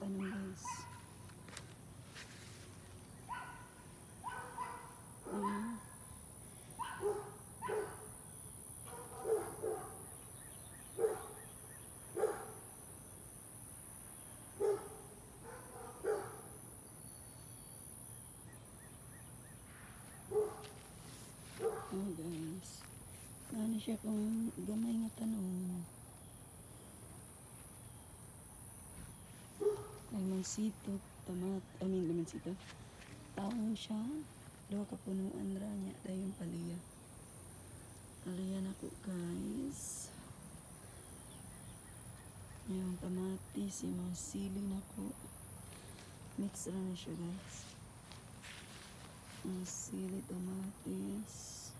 tanong guys. Ayan. Oh guys. Ano siya kung gamay nga tanong. Lemonsito, tomat, I mean lemonsito. Taong siya. Dua ka punuan ra niya dayon paliya. Paliya na ko guys. Yung kamatis, yung mga sili na ko. Mix ra na siya guys. Yung sili, tomatis.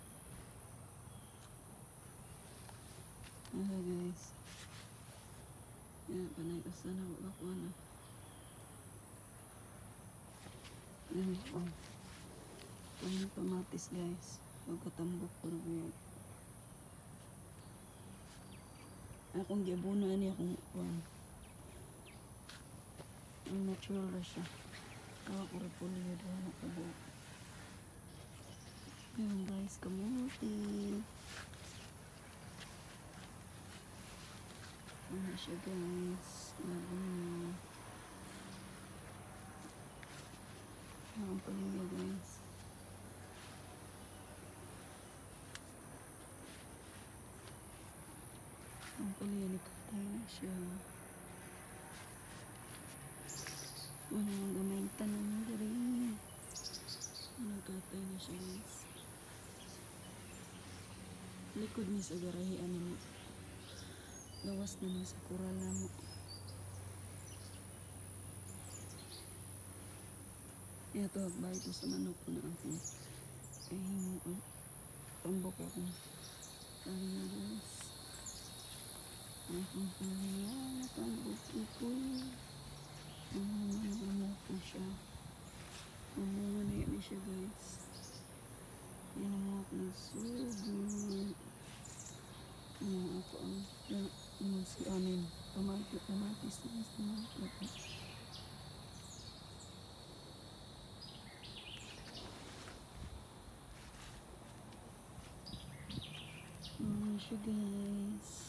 Ah guys. Yan, panay ko sana wala ko ano. Yan po. Panay pamatis guys. Huwag katambok ko na weird. Akong giabunan niya akong kuwan. Ang natural na siya. Rin po niya doon nakabuo. Yan guys, kamuti. Ano siya guys? Na. Ang paliya guys. Ang paliya ni katay na siya. Ano ang gamay tanong na rin. Ano katay na siya guys. Likod ni sa garahian na ng sakura na mo. Ito, bahay ko sa manok ko na ako. Ay, hingo ko. Pambok ako. Guys. Akong na pambok ko. Ano ko siya. Ano na yan siya guys. Yan ang mga pinasugod. Ano ako ang ano si amin. Pamatis, pamatis, pamatis, pamatis. finish these.